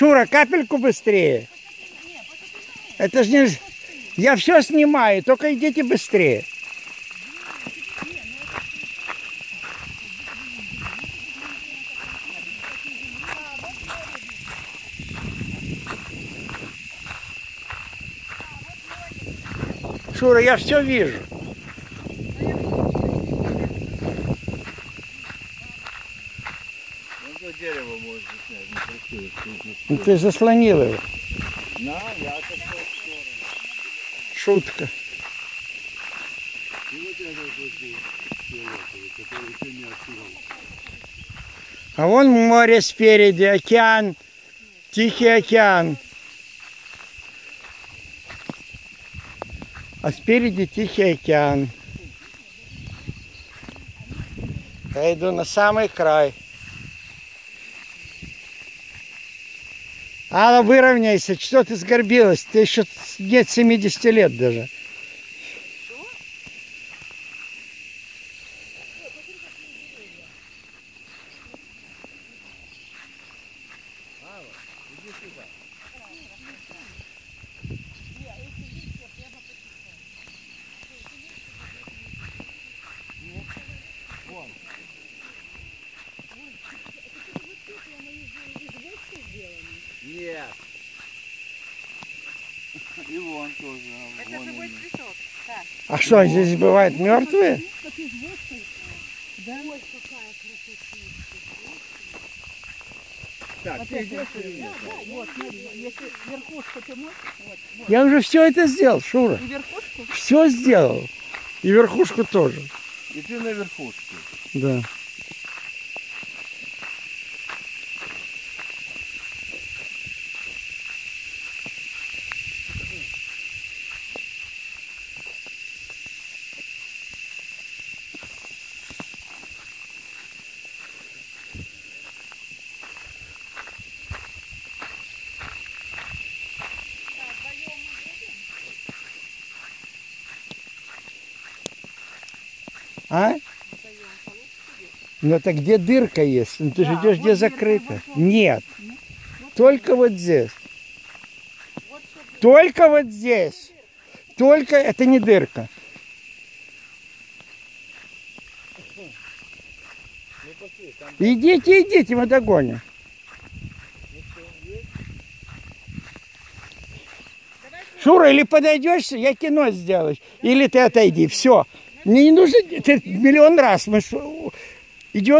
Шура, капельку быстрее. Это же не... Я все снимаю, только идите быстрее. Шура, я все вижу. Ну, то дерево можно снять, некрасиво. Ну, ты заслонил его. На, я сторону. Шутка. И вот фиолетовый, который еще не остыл. А вон море спереди, океан, Тихий океан. А спереди Тихий океан. Я иду на самый край. Алла, выровняйся, что ты сгорбилась? Ты еще нет 70 лет даже. Нет. И вон тоже. а Это вон живой они. цветок. Так. А что, здесь бывают мертвые? Так, ты идешь или нет? Вот, смотри, если верхушку ты можешь, вот, вот. Я уже все это сделал, Шура. И верхушку, Все сделал. И верхушку тоже. И ты на верхушке. Да. А? Ну это где дырка есть? Ну ты же Да, идешь, вот где закрыто. вот. Нет. Только вот здесь. Только вот здесь. Только это не дырка. Идите, идите, мы догоним. Шура, или подойдешь, я кино сделаю, или ты отойди. Все. Мне не нужно, миллион раз. Мы идет